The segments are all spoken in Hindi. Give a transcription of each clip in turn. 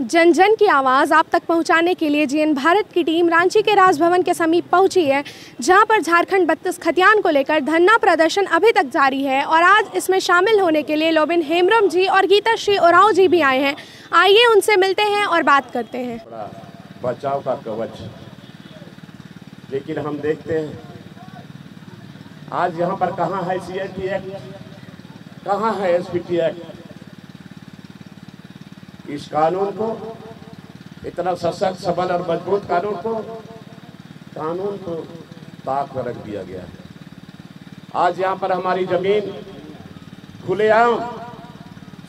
जन जन की आवाज़ आप तक पहुँचाने के लिए जीएन भारत की टीम रांची के राजभवन के समीप पहुँची है, जहाँ पर झारखंड बत्तीस खतियान को लेकर धरना प्रदर्शन अभी तक जारी है और आज इसमें शामिल होने के लिए लोबिन हेमरम जी और गीता श्री उराव जी भी आए हैं। आइए उनसे मिलते हैं और बात करते हैं। बचाव का कवच। लेकिन हम देखते हैं, आज यहाँ पर कहाँ है सी एक्ट कहाँ है एस एक्ट इस कानून को, इतना सशक्त, सबल और मज़बूत कानून को कानून को ताक पर रख दिया गया है। आज यहाँ पर हमारी ज़मीन खुलेआम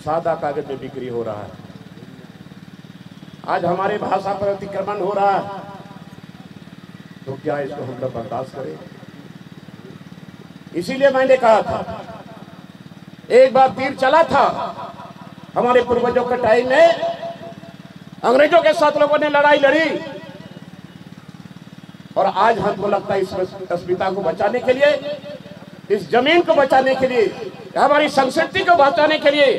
सादा कागज़ में बिक्री हो रहा है। आज हमारे भाषा पर अतिक्रमण हो रहा है। तो क्या इसको हम लोग बर्दाश्त करें? इसीलिए मैंने कहा था, एक बार तीर चला था हमारे पूर्वजों के टाइम में अंग्रेज़ों के साथ लोगों ने लड़ाई लड़ी। और आज हमको लगता है इस अस्मिता को बचाने के लिए, इस ज़मीन को बचाने के लिए, हमारी संस्कृति को बचाने के लिए,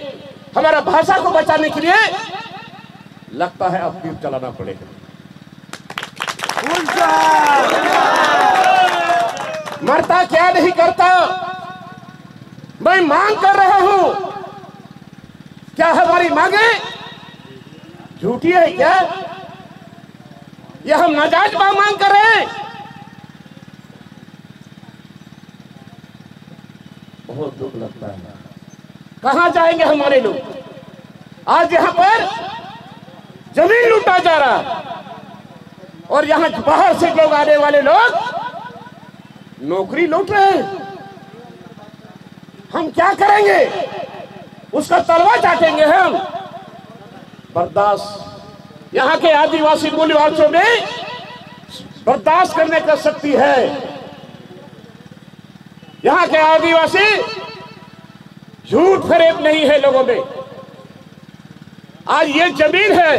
हमारा भाषा को बचाने के लिए लगता है अब तीर चलाना पड़ेगा। मरता क्या नहीं करता? मैं मांग कर रहा हूँ क्या हमारी मांगे? झूठी है क्या? यह हम नाजायज मांग कर रहे हैं। बहुत दुख लगता है। कहाँ जाएँगे हमारे लोग? आज यहाँ पर ज़मीन लूटा जा रहा और यहाँ बाहर से लोग आने वाले लोग नौकरी लूट रहे हैं। हम क्या करेंगे? उसका तलवा चाटेंगे हम। बर्दाश्त। यहाँ के आदिवासी मूल्यवासियों में बर्दाश्त करने का शक्ति है। यहाँ के आदिवासी झूठ फरेब नहीं है लोगों में। आज ये ज़मीन है,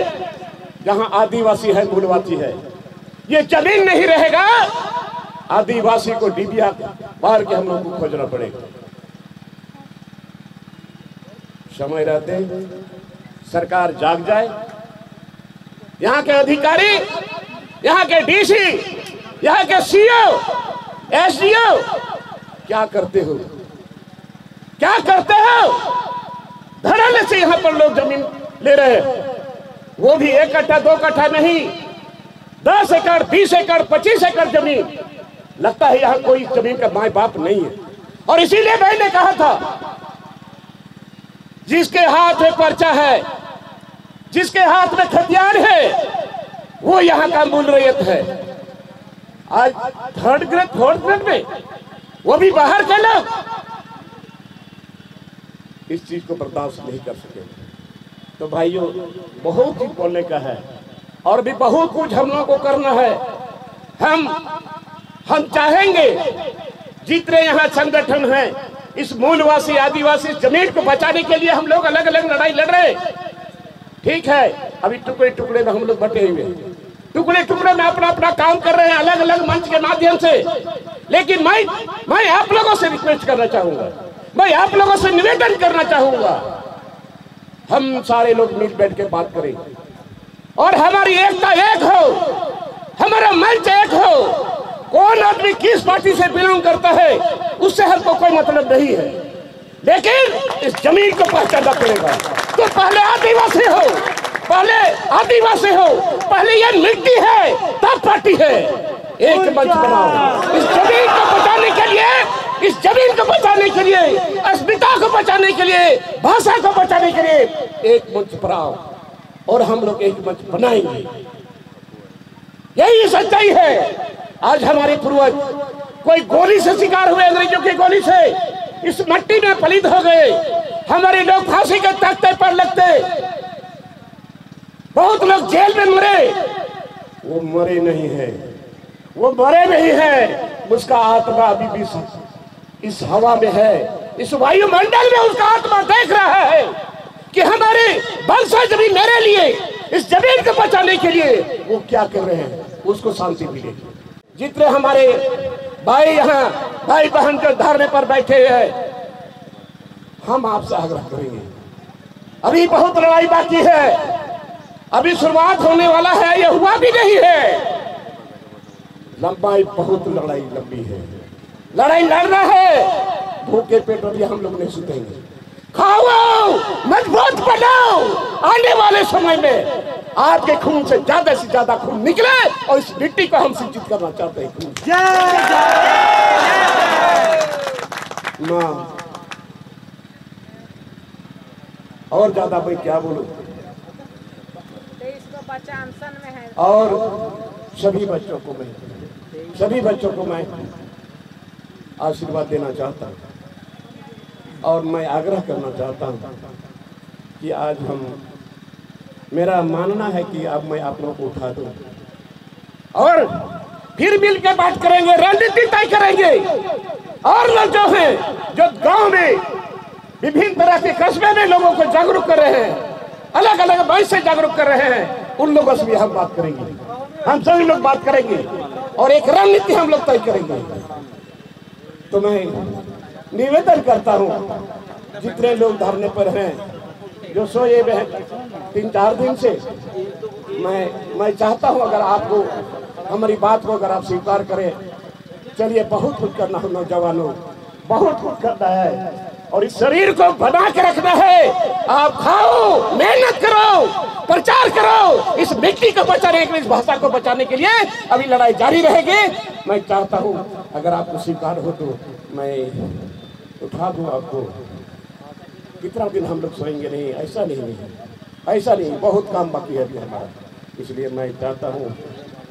जहाँ आदिवासी है, मूलवासी है। ये ज़मीन नहीं रहेगा, आदिवासी को डिबिया मार के हम लोग को खोजना पड़ेगा। समय रहते, सरकार जाग जाए। यहाँ के अधिकारी, यहाँ के डीसी, यहाँ के सीओ एसडीओ, क्या करते हो? क्या करते हो? धड़ल्ले से यहाँ पर लोग ज़मीन ले रहे हैं। वो भी एक कट्ठा, दो कट्ठा नहीं, दस एकड़, बीस एकड़, पच्चीस एकड़ ज़मीन। लगता है यहाँ कोई ज़मीन का माए बाप नहीं है। और इसीलिए मैंने कहा था जिसके हाथ में पर्चा है, जिसके हाथ में खतियार है, वो यहाँ का मूल रैयत है। आज थर्ड ग्रेड फोर्थ ग्रेड में, वो भी बाहर के लोग इस चीज़ को बर्दाश्त नहीं कर सके। तो भाइयों, बहुत ही बोलने का है, और भी बहुत कुछ हम लोगों को करना है। हम हम चाहेंगे, जितने यहाँ संगठन हैं इस मूलवासी आदिवासी ज़मीन को बचाने के लिए हम लोग अलग अलग लड़ाई लड़ रहे ठीक है, अभी टुकड़े टुकड़े में हम लोग बटे हुए टुकड़े टुकड़े में अपना अपना काम कर रहे हैं अलग अलग मंच के माध्यम से। लेकिन मैं मैं आप लोगों से रिक्वेस्ट करना चाहूँगा। मैं आप लोगों से निवेदन करना चाहूँगा। हम सारे लोग मिल बैठ के बात करें। और हमारी एकता एक हो। हमारा मंच एक हो। कौन आदमी किस पार्टी से बिलोंग करता है उससे हमको कोई मतलब नहीं है। लेकिन इस ज़मीन को पहचानना पड़ेगा। तो पहले आदिवासी हो पहले आदिवासी हो पहले ये मिट्टी है तब पार्टी है। एक मंच बनाओ। इस ज़मीन को बचाने के लिए इस ज़मीन को बचाने के लिए अस्मिता को बचाने के लिए भाषा को बचाने के लिए एक मंच बनाओ और हम लोग एक मंच बनाएँगे। यही सच्चाई है। आज हमारे पूर्वज कोई गोली से शिकार हुए अंग्रेज़ों की गोली से। इस मट्टी में पलित हो गए। हमारे लोग फांसी के तख्ते पर लगते। बहुत लोग जेल में मरे। वो मरे नहीं है। वो मरे नहीं है। उसका आत्मा अभी भी इस हवा में है। इस वायुमंडल में उसका आत्मा देख रहा है कि हमारे वंशज भी मेरे लिए, इस ज़मीन को बचाने के लिए वो क्या कर रहे हैं? उसको शांति मिलेगी। जितने हमारे भाई यहाँ, भाई बहन जो धरने पर बैठे हैं, हम आपसे आग्रह करेंगे। अभी बहुत लड़ाई बाकी है। अभी शुरुआत होने वाला है, ये हुआ भी नहीं है। लंबाई बहुत लड़ाई लंबी है। लड़ाई लड़ना है। भूखे पेट अभी हम लोग नहीं सुतेंगे। खाओ! मज़बूत बनाओ आने वाले समय में आपके खून से ज़्यादा से ज़्यादा खून निकले और इस मिट्टी को हम सिंचित करना चाहते हैं। माँ। और ज़्यादा मैं क्या बोलूँ? और सभी बच्चों को मैं सभी बच्चों को मैं आशीर्वाद देना चाहता हूँ। और मैं आग्रह करना चाहता हूँ कि आज हम, मेरा मानना है कि अब मैं आप लोगों को उठा दूँ। और फिर मिल के बात करेंगे, रणनीति तय करेंगे। और लोग जो है जो गाँव में विभिन्न तरह के कस्बे में लोगों को जागरूक कर रहे हैं अलग अलग वयस से जागरूक कर रहे हैं, उन लोगों से भी हम बात करेंगे। हम सभी लोग बात करेंगे और एक रणनीति हम लोग तय करेंगे। तो मैं निवेदन करता हूँ, जितने लोग धरने पर हैं, जो सोए हुए हैं, तीन चार दिन से, मैं मैं चाहता हूँ अगर आपको, हमारी बात को अगर आप स्वीकार करें, चलिए बहुत कुछ करना हो नौजवानों, बहुत कुछ करना है, और इस शरीर को बना के रखना है। आप खाओ, मेहनत करो, प्रचार करो, इस मिट्टी को बचाने के लिए इस भाषा को बचाने के लिए अभी लड़ाई जारी रहेगी। मैं चाहता हूँ, अगर आपको स्वीकार हो तो मैं उठा दूँ आपको। कितना दिन हम लोग सोएँगे नहीं, ऐसा नहीं नहीं ऐसा नहीं, बहुत काम बाकी है अभी हमारा। इसलिए मैं चाहता हूँ,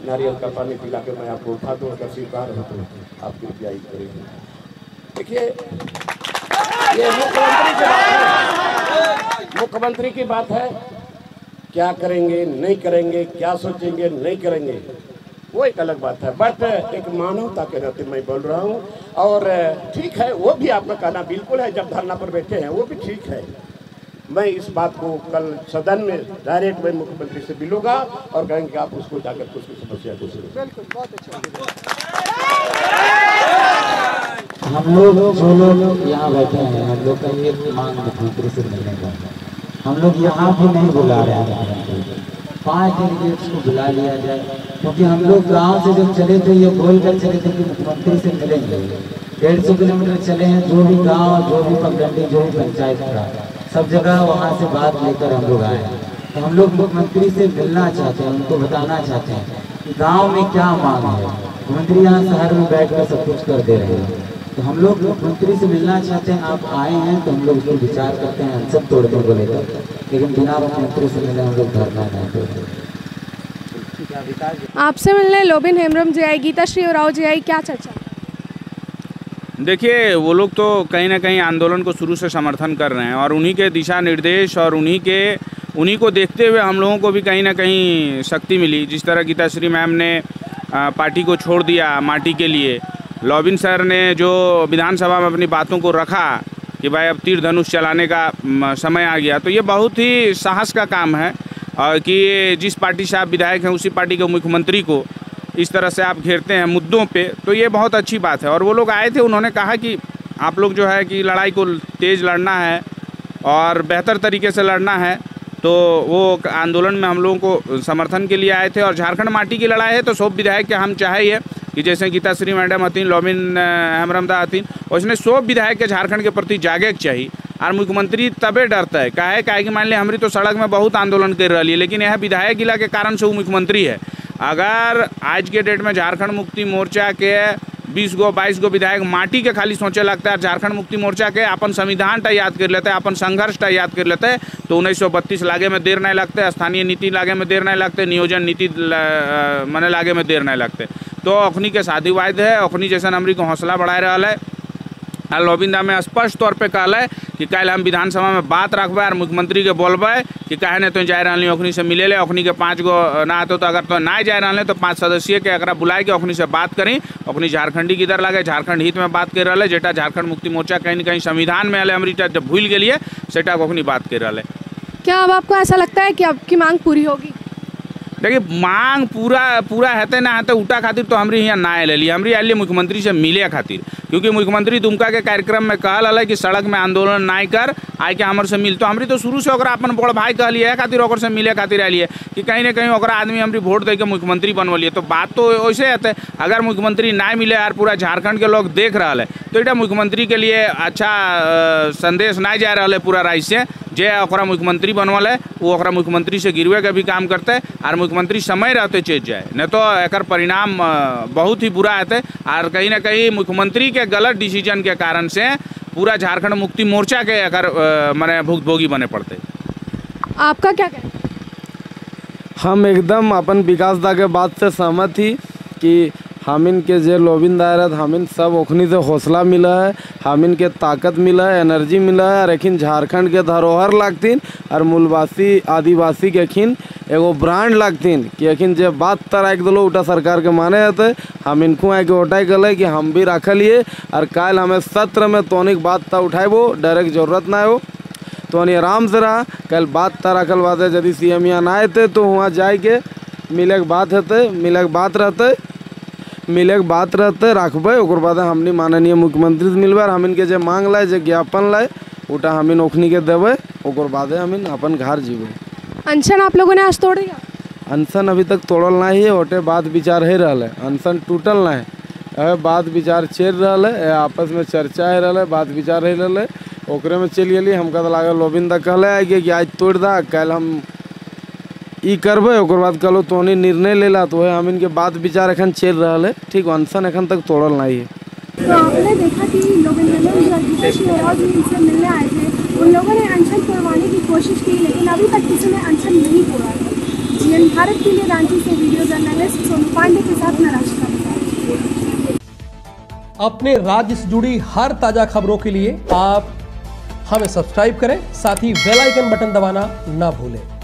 नारियल का पानी पिला के मैं आपको उठा दूँ, अगर स्वीकार हो तो आप कृपया ही करेंगे देखिए, ये मुख्यमंत्री की बात है। मुख्यमंत्री की बात है, क्या करेंगे, नहीं करेंगे, क्या सोचेंगे, नहीं करेंगे। वो एक अलग बात है। बट एक मानवता के नाते मैं बोल रहा हूँ और ठीक है वो भी आपका कहना बिल्कुल है जब धरना पर बैठे हैं वो भी ठीक है। मैं इस बात को कल सदन में डायरेक्ट मैं मुख्यमंत्री से मिलूँगा और कहेंगे आप उसको जाकर कुछ उसकी समस्या को सुनो हम लोग जो लोग यहाँ बैठे हैं हम लोग का ये मांग मुख्यमंत्री से मिलने का हम लोग यहाँ भी नहीं बुला रहे हैं। पाँच डेलीगेट्स को बुला लिया जाए, क्योंकि हम लोग गाँव से जब चले थे ये बोल कर चले थे कि मुख्यमंत्री से मिलेंगे। डेढ़ सौ किलोमीटर चले हैं, जो भी गाँव, जो भी पगडंडी, जो भी पंचायत का, सब जगह वहाँ से बात लेकर हम लोग आए। तो हम लोग मुख्यमंत्री से मिलना चाहते हैं, उनको बताना चाहते हैं कि गाँव में क्या मांग है। मुख्यमंत्री यहाँ शहर में बैठ कर सब कुछ कर दे रहे हैं। तो हम लोग मुख्यमंत्री से मिलना चाहते हैं आप आए हैं तो हम लोग उस पर विचार करते हैं सब तोड़ने को लेकर। लेकिन बिना मुख्यमंत्री से मिले हम लोग धरना नहीं तोड़ते आपसे मिलने लोबिन हेमरम जी आई गीता श्री उराव जी आई क्या चर्चा? देखिए वो लोग तो कहीं ना कहीं आंदोलन को शुरू से समर्थन कर रहे हैं और उन्हीं के दिशा निर्देश और उन्हीं के उन्हीं को देखते हुए हम लोगों को भी कहीं ना कहीं शक्ति मिली। जिस तरह गीताश्री मैम ने पार्टी को छोड़ दिया माटी के लिए लॉबिन सर ने जो विधानसभा में अपनी बातों को रखा कि भाई अब तीर धनुष चलाने का समय आ गया तो ये बहुत ही साहस का काम है कि जिस पार्टी से आप विधायक हैं, उसी पार्टी के मुख्यमंत्री को इस तरह से आप घेरते हैं मुद्दों पे तो ये बहुत अच्छी बात है। और वो लोग आए थे, उन्होंने कहा कि आप लोग जो है कि लड़ाई को तेज़ लड़ना है और बेहतर तरीके से लड़ना है तो वो आंदोलन में हम लोगों को समर्थन के लिए आए थे। और झारखंड माटी की लड़ाई है तो सब विधायक के हम चाहे कि जैसे गीता श्री मैडम हतीन लोमिन हेमरमदा हतीन उसने सब विधायक के झारखंड के प्रति जागे के चाहिए और मुख्यमंत्री तबे डरता है। काहे? काहे कि मान ली हमारी तो सड़क में बहुत आंदोलन कर रही है, लेकिन यह विधायक गिला के कारण से वो मुख्यमंत्री है। अगर आज के डेट में झारखंड मुक्ति मोर्चा के बीस गो, बाईस गो विधायक माटी के खाली सोचे लगता है झारखंड मुक्ति मोर्चा के अपन संविधान टा याद कर लेते हैं, अपन संघर्ष टा याद कर लेते हैं तो उन्नीस सौ बत्तीस लागे में देर नहीं लगते, स्थानीय नीति लागे में देर नहीं लगते, नियोजन नीति मने लागे में देर नहीं लगते। तो अखनी के शादी वायद है। अखनी जैसा हमरी को हौसला बढ़ाए रहा है। और लोबिंदा में स्पष्ट तौर पे कहल है कि कल हम विधानसभा में बात रखबे और मुख्यमंत्री के बोलबे कि काहे ने तो जाए रही ओखनी से मिले ले। ओखनी के पाँच गो ना आते तो अगर तो ना जाए रहे तो पाँच सदस्यीय के अगर बुलाए के अखनी से बात करी। अखनी झारखंडी की इधर लगे, झारखंड हित में बात कर रहा है। जेटा झारखंड मुक्ति मोर्चा कहीं न कहीं संविधान में अले हमारी जब भूल गई सेटा ओखनी बात कर रहा है। क्या अब आपको ऐसा लगता है कि आपकी मांग पूरी होगी? देखिए, मांग पूरा पूरा हेते ना हेते उठा खातिर तो हमरी यहाँ ना ले लिए हमरी आइए मुख्यमंत्री से मिले खातिर। क्योंकि मुख्यमंत्री दुमका के कार्यक्रम में कहल हल कि सड़क में आंदोलन ना कर आए के हमर से मिल। तो हमरी तो शुरू से अपन बड़ भाई कहलिए खातिर से मिले खातिर आइलिए कि कहीं ना कहीं आदमी हमारी वोट दे के मुख्यमंत्री बनवलिए। तो बात तो वैसे हेते, अगर मुख्यमंत्री ना मिले यार पूरा झारखंड के लोग देख रहा है तो এটা मुख्यमंत्री के लिए अच्छा संदेश ना जा रहा है पूरा राज्य से। जे ओकरा मुख्यमंत्री बनवल है वो ओकरा मुख्यमंत्री से गिरवे के भी काम करते और मुख्यमंत्री समय रहते चेत जाए। नहीं तो एक परिणाम बहुत ही बुरा हेते और कहीं ना कहीं मुख्यमंत्री के गलत डिसीज़न के कारण से पूरा झारखंड मुक्ति मोर्चा के एकर अ, माने भुगतभोगी बने पड़ते। आपका क्या कहना हम एकदम अपन विकास दा के बात से सहमत ही कि हामिन के जे लोबिन दायरत हामिन, सब ओखनी से हौसला मिला है। हामिन के ताकत मिला है, एनर्जी मिला है, और एखिन झारखंड के धरोहर लागतीन, और मूलवासी, आदिवासी के एखिन एगो ब्रांड लागतीन, कि एखिन जे बात तर तराक दिलो, उटा सरकार के माने हते हम इनको आके उठाई गले कि हम भी रखलिए, और काल हमें सत्र में तोनिक बात ता उठाइबो, डायरेक्ट ज़रूरत ना हो। तो आराम से रहा, कल बात ता रखल बात है यदि सी एम यहाँ ना आते तो वहाँ जाए के मिले के बात हेतु मिले के बात रहते। मिले के बात रहते रखबे। ओकर बाद हमनी माननीय मुख्यमंत्री से मिलबे और हमिन के जे मांग लाए जे ज्ञापन लाए उटा हमिन ओखनी के देवे और बाद हमिन अपन घर जीवे अनशन आप लोगों ने आज तोड़ अनशन अभी तक तोड़ल ना है ओटे बात विचार है रहा है अनशन टूटल ना है बात विचार चल रहा है आपस में चर्चा है रहा है बात विचार है रहा है ओकरे में चल गेली हमका तो लागल लोबिंदा कहले है कि आज तोड़ दा कल हम ई करबे ओकर बाद कहलो तोनी निर्णय लेला तो है हम इनके बात विचार एखन चल रहा है ठीक अनशन एखन तक तोड़ल नहीं है तो आपने देखा कि लोग मिलने आए थे। उन लोगों ने अनशन तोड़वाने की कोशिश की लेकिन अभी तक किसी ने अनशन नहीं तोड़ा है। जीएन भारत के लिए रांची से वीडियो जर्नलिस्ट सोनू पांडे के साथ अपने राज्य से जुड़ी हर ताज़ा खबरों के लिए आप हमें सब्सक्राइब करें साथ ही बेल आइकन बटन दबाना ना भूलें।